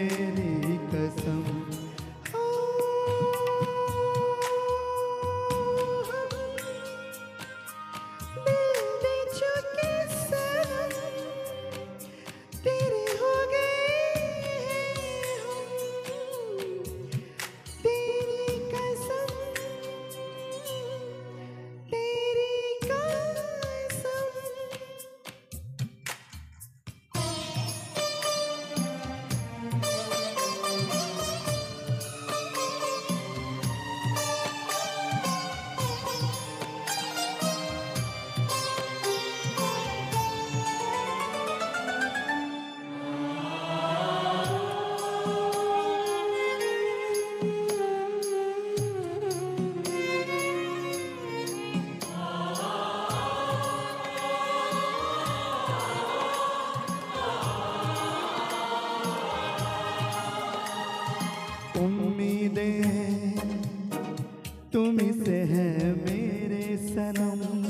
तेरी तुम से है मेरे सनम।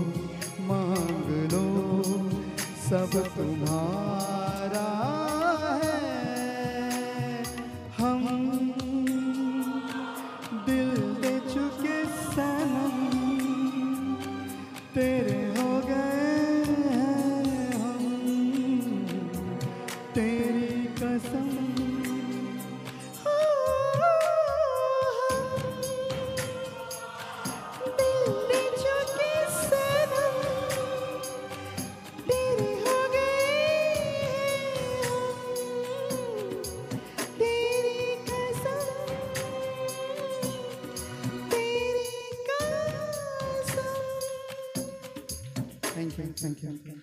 सब तुम्हारा 嗯。